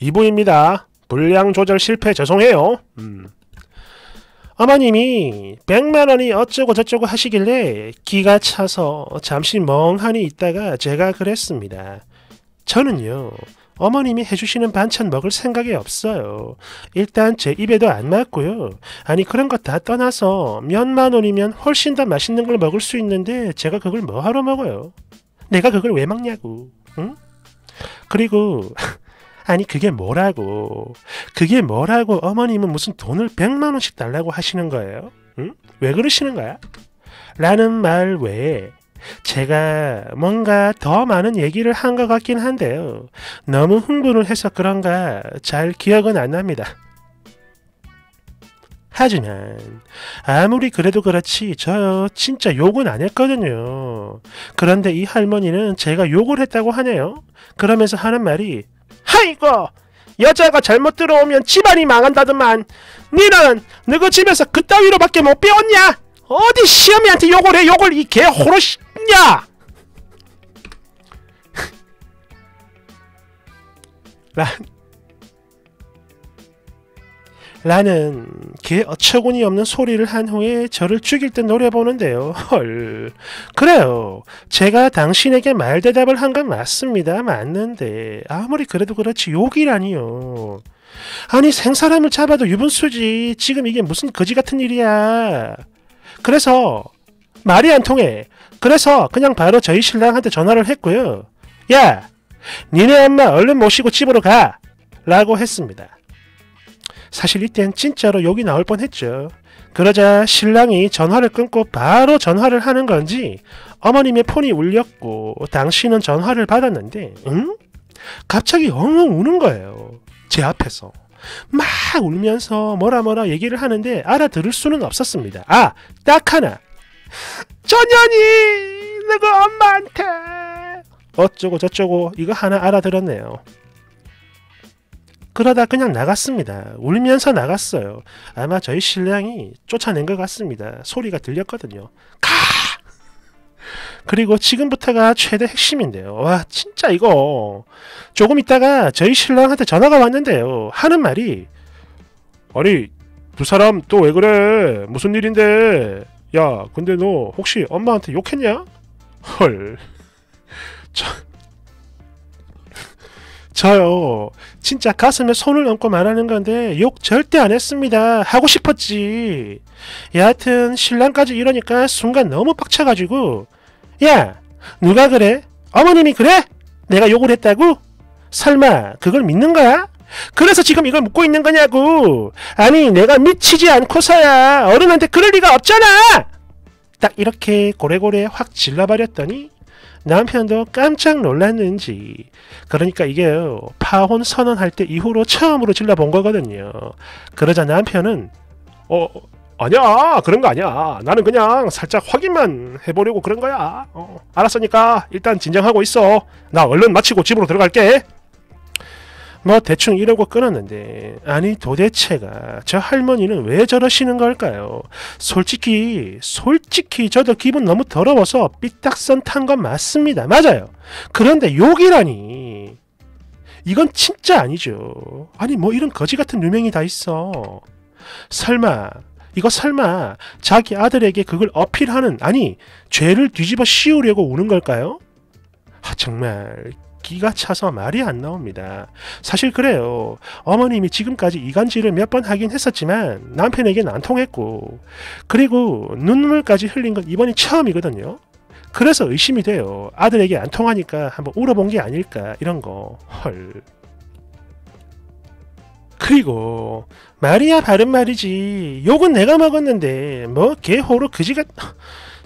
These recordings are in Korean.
이부입니다. 분량 조절 실패 죄송해요. 음. 어머님이 100만 원이 어쩌고 저쩌고 하시길래 기가 차서 잠시 멍하니 있다가 제가 그랬습니다. 저는요. 어머님이 해주시는 반찬 먹을 생각이 없어요. 일단 제 입에도 안 맞고요. 아니 그런 거다 떠나서 면만 원이면 훨씬 더 맛있는 걸 먹을 수 있는데 제가 그걸 뭐하러 먹어요? 내가 그걸 왜 먹냐고. 응? 그리고 아니 그게 뭐라고 그게 뭐라고 어머님은 무슨 돈을 100만 원씩 달라고 하시는 거예요? 응? 왜 그러시는 거야? 라는 말 외에 제가 뭔가 더 많은 얘기를 한 것 같긴 한데요. 너무 흥분을 해서 그런가 잘 기억은 안 납니다. 하지만 아무리 그래도 그렇지 저 진짜 욕은 안 했거든요. 그런데 이 할머니는 제가 욕을 했다고 하네요. 그러면서 하는 말이 아이고 여자가 잘못 들어오면 집안이 망한다더만 니는 너그 집에서 그따위로밖에 못 배웠냐? 어디 시어미한테 욕을 해 욕을 이 개 호로시냐? 라, 라는 개 어처구니 없는 소리를 한 후에 저를 죽일 듯 노려보는데요. 헐. 그래요. 제가 당신에게 말 대답을 한 건 맞습니다. 맞는데 아무리 그래도 그렇지 욕이라니요. 아니 생사람을 잡아도 유분수지. 지금 이게 무슨 거지 같은 일이야. 그래서 말이 안 통해. 그래서 그냥 바로 저희 신랑한테 전화를 했고요. 야, 니네 엄마 얼른 모시고 집으로 가. 라고 했습니다. 사실 이땐 진짜로 욕이 나올 뻔했죠. 그러자 신랑이 전화를 끊고 바로 전화를 하는 건지 어머님의 폰이 울렸고 당신은 전화를 받았는데 응? 갑자기 엉엉 우는 거예요. 제 앞에서. 막 울면서 뭐라 뭐라 얘기를 하는데 알아들을 수는 없었습니다. 아, 딱 하나. 전현이 누구 엄마한테 어쩌고 저쩌고 이거 하나 알아들었네요. 그러다 그냥 나갔습니다. 울면서 나갔어요. 아마 저희 신랑이 쫓아낸 것 같습니다. 소리가 들렸거든요. 가! 그리고 지금부터가 최대 핵심인데요. 와, 진짜 이거. 조금 있다가 저희 신랑한테 전화가 왔는데요. 하는 말이, 아니, 두 사람 또 왜 그래? 무슨 일인데? 야, 근데 너 혹시 엄마한테 욕했냐? 헐. 저, 저요. 진짜 가슴에 손을 얹고 말하는 건데 욕 절대 안 했습니다. 하고 싶었지. 여하튼 신랑까지 이러니까 순간 너무 빡쳐가지고 야 누가 그래? 어머님이 그래? 내가 욕을 했다고? 설마 그걸 믿는 거야? 그래서 지금 이걸 묻고 있는 거냐고. 아니 내가 미치지 않고서야 어른한테 그럴 리가 없잖아. 딱 이렇게 고래고래 확 질러버렸더니 남편도 깜짝 놀랐는지. 그러니까 이게요 파혼 선언할 때 이후로 처음으로 질러본 거거든요. 그러자 남편은 어 아니야. 그런 거 아니야. 나는 그냥 살짝 확인만 해보려고 그런 거야. 어, 알았으니까 일단 진정하고 있어. 나 얼른 마치고 집으로 들어갈게 뭐 대충 이러고 끊었는데 아니 도대체가 저 할머니는 왜 저러시는 걸까요? 솔직히 솔직히 저도 기분 너무 더러워서 삐딱선 탄 건 맞습니다. 맞아요. 그런데 욕이라니 이건 진짜 아니죠. 아니 뭐 이런 거지 같은 누명이 다 있어. 설마 이거 설마 자기 아들에게 그걸 어필하는 아니 죄를 뒤집어 씌우려고 우는 걸까요? 아, 정말 기가 차서 말이 안 나옵니다. 사실 그래요. 어머님이 지금까지 이간질을 몇 번 하긴 했었지만 남편에게는 안 통했고 그리고 눈물까지 흘린 건 이번이 처음이거든요. 그래서 의심이 돼요. 아들에게 안 통하니까 한번 울어본 게 아닐까 이런 거. 헐. 그리고 말이야 바른 말이지 욕은 내가 먹었는데 뭐 개호로 그지가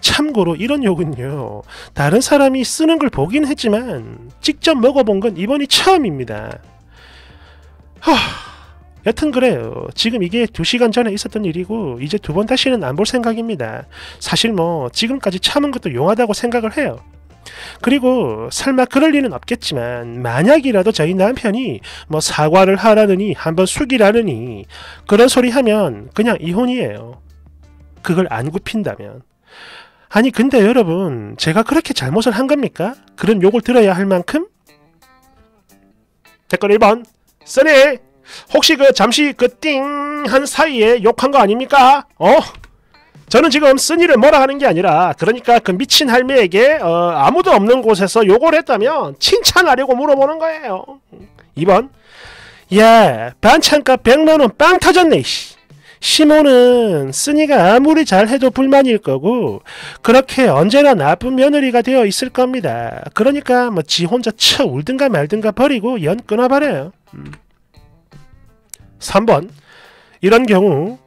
참고로 이런 욕은요 다른 사람이 쓰는 걸 보긴 했지만 직접 먹어본 건 이번이 처음입니다. 하... 여튼 그래요. 지금 이게 2시간 전에 있었던 일이고 이제 두 번 다시는 안 볼 생각입니다. 사실 뭐 지금까지 참은 것도 용하다고 생각을 해요. 그리고 설마 그럴 리는 없겠지만 만약이라도 저희 남편이 뭐 사과를 하라느니 한번 숙이라느니 그런 소리 하면 그냥 이혼이에요. 그걸 안 굽힌다면 아니 근데 여러분 제가 그렇게 잘못을 한 겁니까? 그런 욕을 들어야 할 만큼? 댓글 1번 써니 혹시 그 잠시 그 띵 한 사이에 욕한 거 아닙니까? 어? 저는 지금 쓴이를 뭐라 하는 게 아니라 그러니까 그 미친 할매에게 어, 아무도 없는 곳에서 욕을 했다면 칭찬하려고 물어보는 거예요. 2번 야 반찬값 100만원 빵 터졌네 씨. 시모는 쓴이가 아무리 잘해도 불만일 거고 그렇게 언제나 나쁜 며느리가 되어 있을 겁니다. 그러니까 뭐 지 혼자 쳐 울든가 말든가 버리고 연 끊어버려요. 음. 3번 이런 경우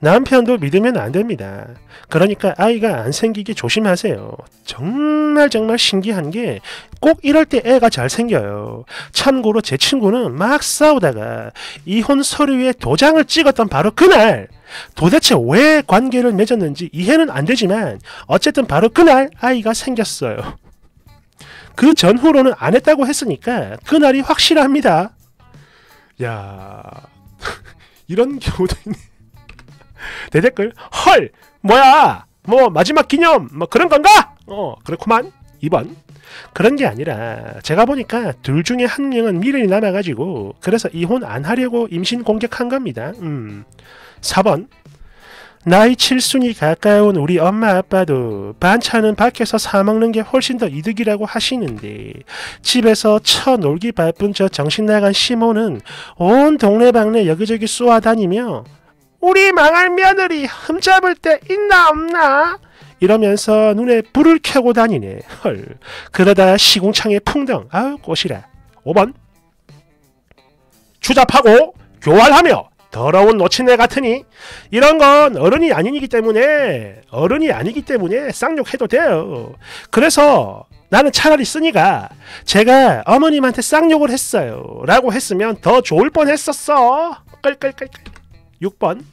남편도 믿으면 안 됩니다. 그러니까 아이가 안 생기게 조심하세요. 정말 정말 신기한 게 꼭 이럴 때 애가 잘 생겨요. 참고로 제 친구는 막 싸우다가 이혼 서류에 도장을 찍었던 바로 그날 도대체 왜 관계를 맺었는지 이해는 안 되지만 어쨌든 바로 그날 아이가 생겼어요. 그 전후로는 안 했다고 했으니까 그날이 확실합니다. 야 이런 경우도 있네. 대댓글. 헐! 뭐야? 뭐 마지막 기념! 뭐 그런 건가? 어 그렇구만. 2번. 그런 게 아니라 제가 보니까 둘 중에 한 명은 미련이 남아가지고 그래서 이혼 안 하려고 임신 공격한 겁니다. 음. 4번. 나이 칠순이 가까운 우리 엄마 아빠도 반찬은 밖에서 사 먹는 게 훨씬 더 이득이라고 하시는데 집에서 쳐 놀기 바쁜 저 정신 나간 시모는 온 동네방네 여기저기 쏘아다니며 우리 망할 며느리 흠잡을 때 있나 없나? 이러면서 눈에 불을 켜고 다니네. 헐. 그러다 시궁창에 풍덩. 아우 꽃이라. 5번. 추잡하고 교활하며 더러운 노친네 같으니 이런 건 어른이 아니기 때문에 어른이 아니기 때문에 쌍욕해도 돼요. 그래서 나는 차라리 쓰니가 제가 어머님한테 쌍욕을 했어요. 라고 했으면 더 좋을 뻔 했었어. 끌끌끌끌. 6번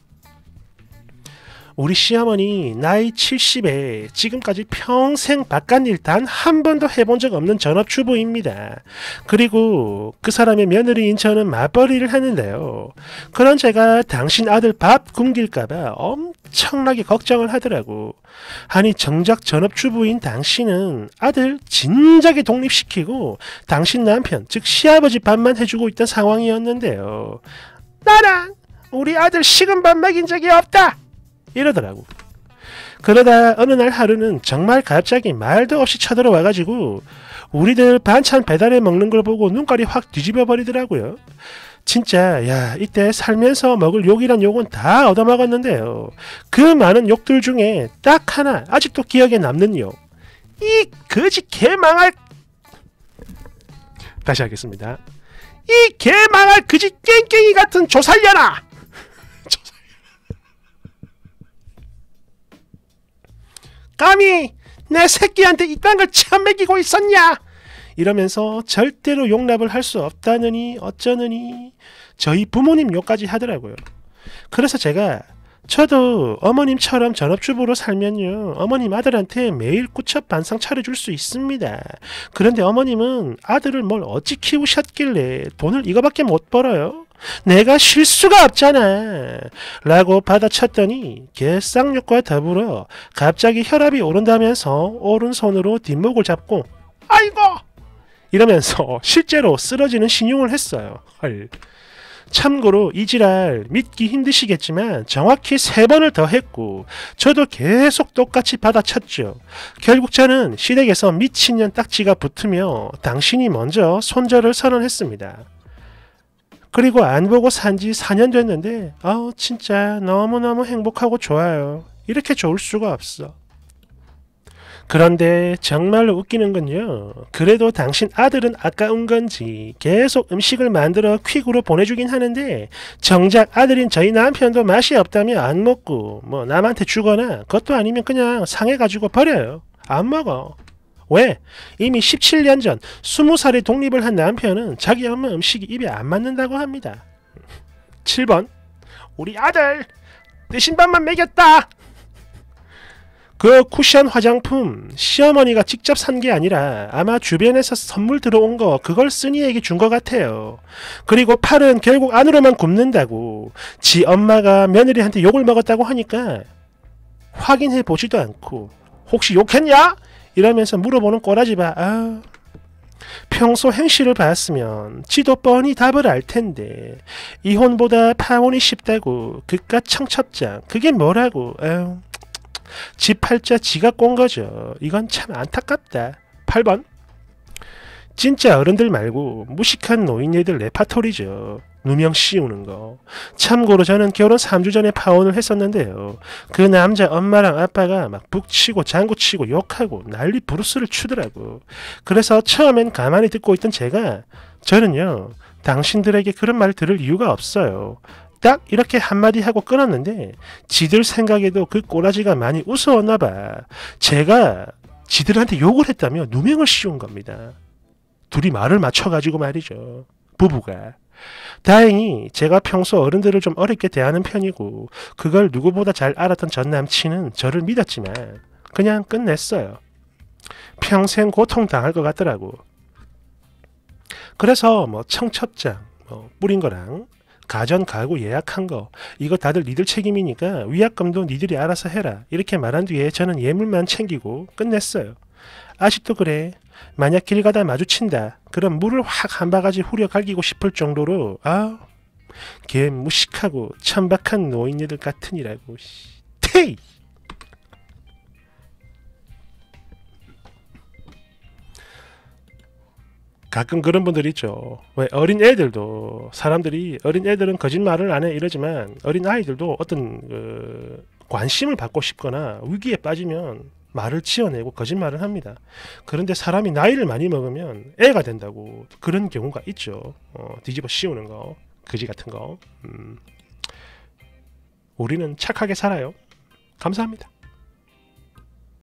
우리 시어머니 나이 70에 지금까지 평생 바깥일 단 한 번도 해본 적 없는 전업주부입니다. 그리고 그 사람의 며느리인 저는 맞벌이를 하는데요. 그런 제가 당신 아들 밥 굶길까봐 엄청나게 걱정을 하더라고. 아니 정작 전업주부인 당신은 아들 진작에 독립시키고 당신 남편 즉 시아버지 밥만 해주고 있던 상황이었는데요. 나랑 우리 아들 식은 밥 먹인 적이 없다. 이러더라고. 그러다 어느 날 하루는 정말 갑자기 말도 없이 쳐들어와가지고 우리들 반찬 배달해 먹는 걸 보고 눈깔이 확 뒤집어 버리더라고요. 진짜 야 이때 살면서 먹을 욕이란 욕은 다 얻어먹었는데요. 그 많은 욕들 중에 딱 하나 아직도 기억에 남는 욕. 이 거지 개망할 다시 하겠습니다. 이 개망할 그지 깽깽이 같은 조살려나 감히 내 새끼한테 이딴 걸참 먹이고 있었냐? 이러면서 절대로 용납을 할 수 없다느니 어쩌느니 저희 부모님 욕까지 하더라고요. 그래서 제가 저도 어머님처럼 전업주부로 살면요 어머님 아들한테 매일 꾸첩 반상 차려줄 수 있습니다. 그런데 어머님은 아들을 뭘 어찌 키우셨길래 돈을 이거밖에 못 벌어요? 내가 실수가 없잖아. 라고 받아쳤더니 개쌍욕과 더불어 갑자기 혈압이 오른다면서 오른손으로 뒷목을 잡고 아이고! 이러면서 실제로 쓰러지는 신용을 했어요. 헐. 참고로 이 지랄 믿기 힘드시겠지만 정확히 세 번을 더 했고 저도 계속 똑같이 받아쳤죠. 결국 저는 시댁에서 미친년 딱지가 붙으며 당신이 먼저 손절을 선언했습니다. 그리고 안 보고 산 지 4년 됐는데 아우 진짜 너무너무 행복하고 좋아요. 이렇게 좋을 수가 없어. 그런데 정말로 웃기는 건요. 그래도 당신 아들은 아까운 건지 계속 음식을 만들어 퀵으로 보내주긴 하는데 정작 아들인 저희 남편도 맛이 없다면 안 먹고 뭐 남한테 주거나 그것도 아니면 그냥 상해가지고 버려요. 안 먹어. 왜? 이미 17년 전 20살에 독립을 한 남편은 자기 엄마 음식이 입에 안 맞는다고 합니다. 7번 우리 아들 뜨신 밥만 먹였다. 그 쿠션 화장품 시어머니가 직접 산 게 아니라 아마 주변에서 선물 들어온 거 그걸 쓰니에게 준 것 같아요. 그리고 팔은 결국 안으로만 굽는다고 지 엄마가 며느리한테 욕을 먹었다고 하니까 확인해 보지도 않고 혹시 욕했냐? 이러면서 물어보는 꼬라지 봐. 아, 평소 행실을 봤으면 지도 뻔히 답을 알 텐데 이혼보다 파혼이 쉽다고 그깟 청첩장 그게 뭐라고 에휴 지 팔자 지가 꼰 거죠 이건 참 안타깝다 8번 진짜 어른들 말고 무식한 노인네들 레파토리죠 누명 씌우는 거. 참고로 저는 결혼 3주 전에 파혼을 했었는데요. 그 남자 엄마랑 아빠가 막 북치고 장구치고 욕하고 난리 부르스를 추더라고. 그래서 처음엔 가만히 듣고 있던 제가 저는요. 당신들에게 그런 말 들을 이유가 없어요. 딱 이렇게 한마디 하고 끊었는데 지들 생각에도 그 꼬라지가 많이 우스웠나 봐. 제가 지들한테 욕을 했다며 누명을 씌운 겁니다. 둘이 말을 맞춰가지고 말이죠. 부부가. 다행히 제가 평소 어른들을 좀 어렵게 대하는 편이고 그걸 누구보다 잘 알았던 전 남친은 저를 믿었지만 그냥 끝냈어요. 평생 고통당할 것 같더라고. 그래서 뭐 청첩장 뭐 뿌린 거랑 가전 가구 예약한 거 이거 다들 니들 책임이니까 위약금도 니들이 알아서 해라 이렇게 말한 뒤에 저는 예물만 챙기고 끝냈어요. 아직도 그래. 만약 길 가다 마주친다. 그럼 물을 확 한 바가지 후려 갈기고 싶을 정도로 아, 걔 무식하고 천박한 노인네들 같으니라고. 테이. 가끔 그런 분들 있죠. 왜 어린 애들도 사람들이 어린 애들은 거짓말을 안 해 이러지만 어린 아이들도 어떤 그 관심을 받고 싶거나 위기에 빠지면 말을 지어내고 거짓말을 합니다. 그런데 사람이 나이를 많이 먹으면 애가 된다고 그런 경우가 있죠. 어, 뒤집어 씌우는 거, 거지 같은 거. 음. 우리는 착하게 살아요. 감사합니다.